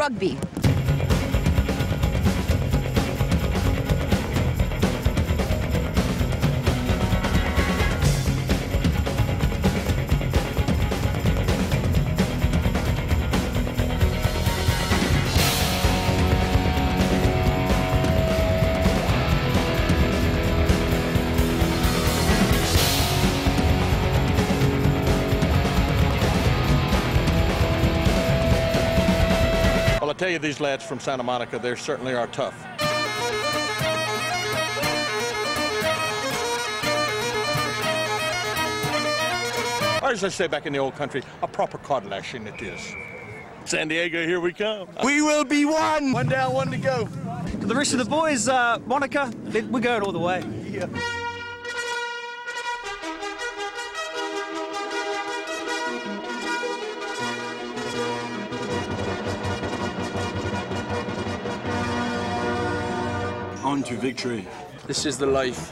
rugby. Tell you, these lads from Santa Monica, they certainly are tough. Or as I say back in the old country, a proper cautlashing it is. San Diego, here we come. We will be one. One down, one to go. To the rest of the boys, uh, Monica, we're going all the way. Yeah. On to victory. This is the life.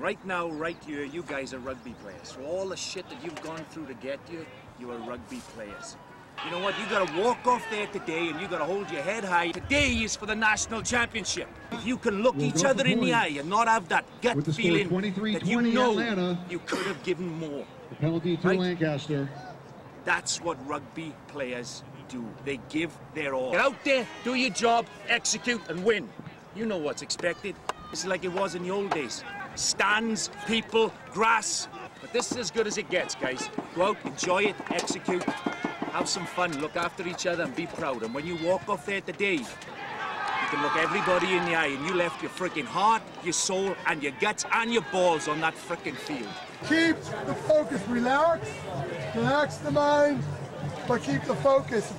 Right now, right here, you guys are rugby players. For all the shit that you've gone through to get you, you are rugby players. You know what? You gotta walk off there today and you gotta hold your head high. Today is for the national championship. If you can look We'll each other in the eye and not have that gut feeling 23-20 that you know Atlanta. you could have given more. The penalty to Right. Lancaster. That's what rugby players do. They give their all. Get out there, do your job, execute, and win. You know what's expected. It's like it was in the old days. Stands, people, grass. But this is as good as it gets, guys. Go out, enjoy it, execute, have some fun, look after each other, and be proud. And when you walk off there today, you can look everybody in the eye, and you left your freaking heart, your soul, and your guts, and your balls on that freaking field. keep the focus, relax, relax the mind, but keep the focus.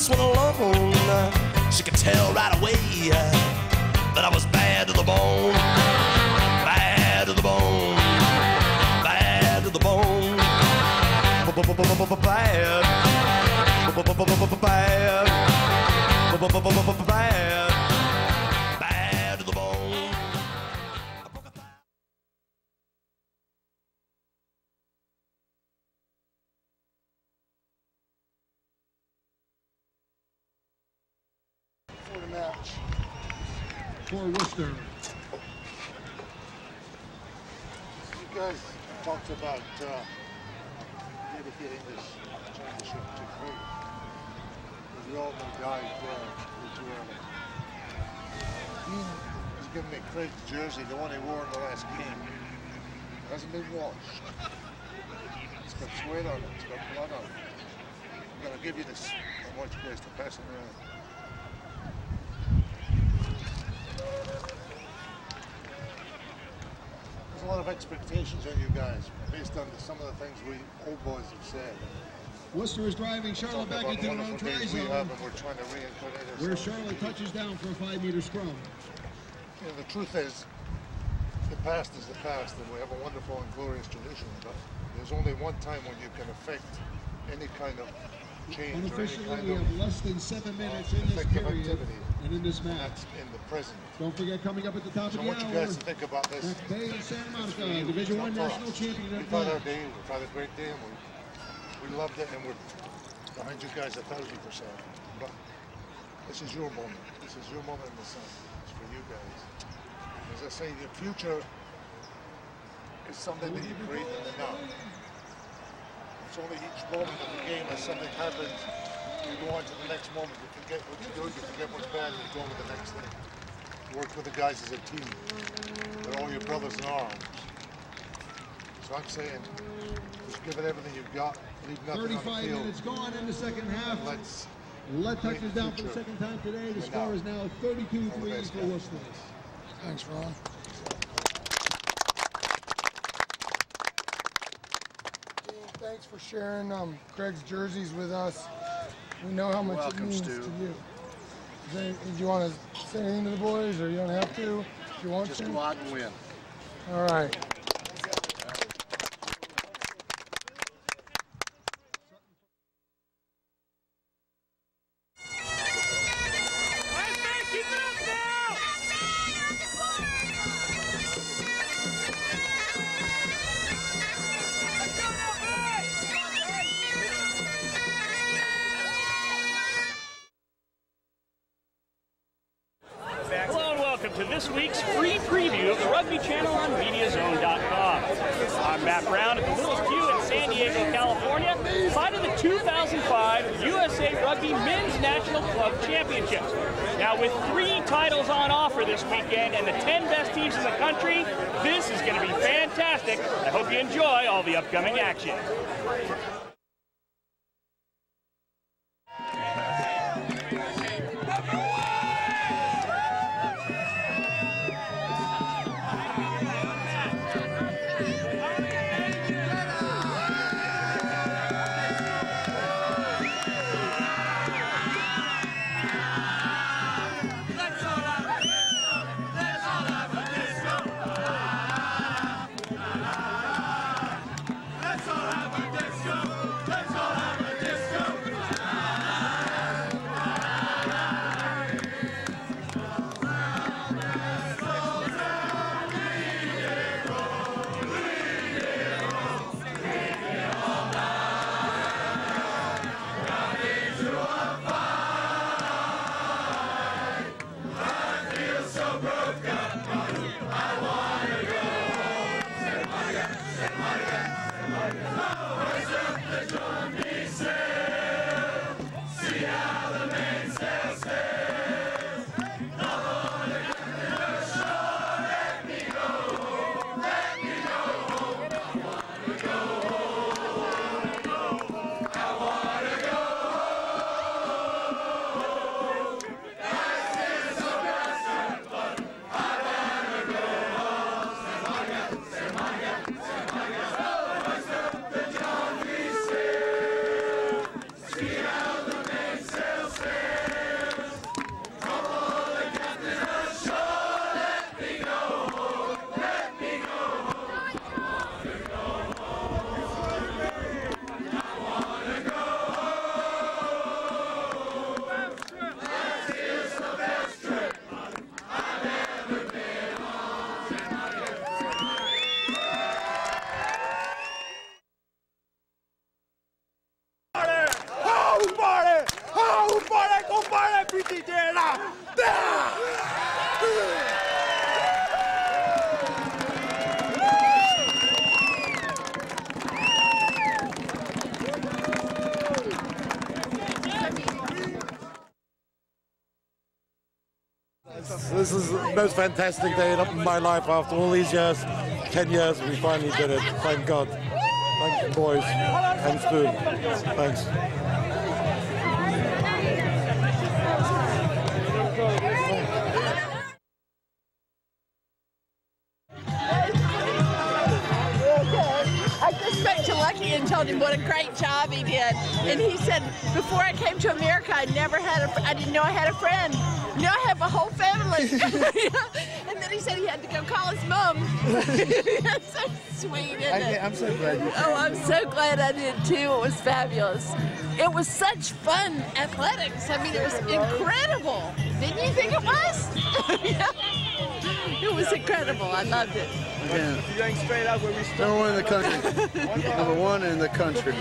This one alone. She could tell right away that I was bad to the bone, bad to the bone, bad to the bone, bad, bad, bad, Match. For Worcester. You guys talked about uh, dedicating this championship to. As we all know, too early. Dean has me Craig's jersey, the one he wore in the last game. It hasn't been washed. It's got sweat on it. It's got blood on it. I'm going to give you this. I want you guys to pass it around. There's a lot of expectations on you guys based on the, some of the things we old boys have said. Worcester is driving Charlotte back into the their own try we zone, we're trying to reincarnate where. Charlotte touches down for a five-meter scrum. You know, the truth is, the past is the past, and we have a wonderful and glorious tradition. But there's only one time when you can affect any kind of change or any Unofficially, kind we of have less than seven minutes in this period activity. And in this match. that's in the present. Don't forget, coming up at the top So of I the want you guys to think about this. Back Bay and Santa Monica, you. Division One national us. champion We've had our day, we've had a great day, and we, we loved it, and we're behind you guys a thousand percent. But this is your moment. This is your moment in the sun. It's for you guys. As I say, your future is something that you create in the now. It's only each moment of the game as something happens, go on to the next moment, you forget what you do, you forget what's bad, and you go on to the next thing. You work with the guys as a team. They're all your brothers in arms. So I'm saying, just give it everything you've got, leave nothing on the 35 field. minutes gone in the second half. Let's Let touches down for the second time today. The We're score now. is now 32-3 for guys. Worcester. Thanks, Ron. Thanks for sharing um, Craig's jerseys with us. We know how much Welcome, it means Stu. to you. Do you want to say anything to the boys, or you don't have to? If you want Just to. go out and win. All right. To this week's free preview of the Rugby Channel on MediaZone.com. I'm Matt Brown at the Little Q in San Diego, California, site of the 2005 USA Rugby Men's National Club Championships. Now, with three titles on offer this weekend and the 10 best teams in the country, this is going to be fantastic. I hope you enjoy all the upcoming action. Most fantastic day of my life after all these years. Ten years, we finally did it. Thank God. Thank you, boys. And Spoon. Thanks. I just spoke to Lucky and told him what a great job he did. And he said, before I came to America, I never had a, I didn't know I had a friend. Now I have a whole family. and then he said he had to go call his mom. That's so sweet, isn't I, it? I'm so glad you. Oh, I'm so glad I did too. It was fabulous. It was such fun athletics. I mean, it was incredible. Didn't you think it was? Yeah. It was incredible. I loved it. Yeah. You're going straight up where we Number one in the country. Number one in the country.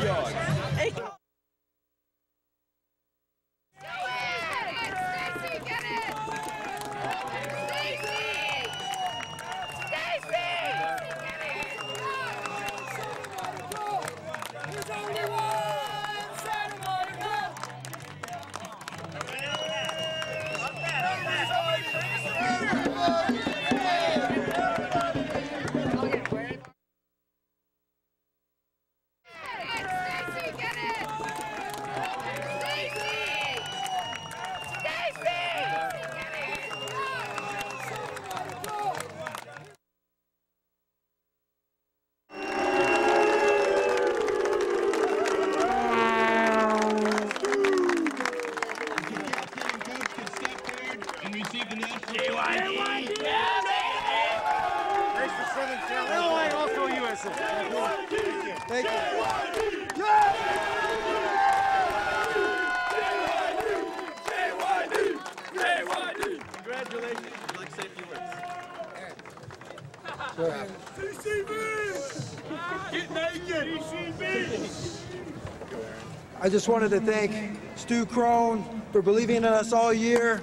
I just wanted to thank Stu Krohn for believing in us all year,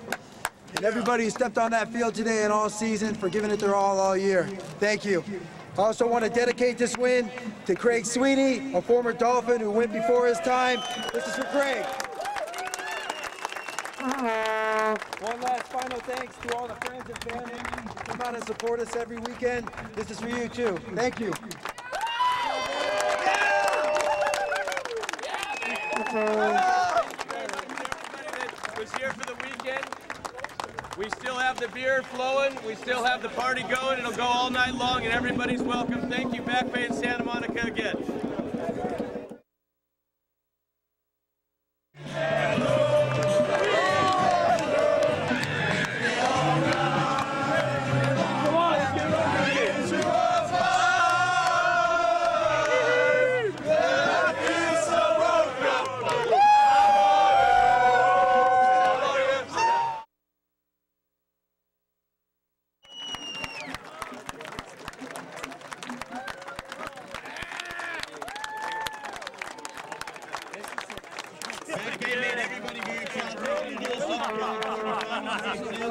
and everybody who stepped on that field today and all season for giving it their all all year. Thank you. I also want to dedicate this win to Craig Sweeney, a former Dolphin who went before his time. This is for Craig. One last final thanks to all the friends and family who come out and support us every weekend. This is for you too. Thank you. Was here for the weekend. We still have the beer flowing. We still have the party going. It'll go all night long, and everybody's welcome. Thank you, Back Bay and Santa Monica again. Gracias.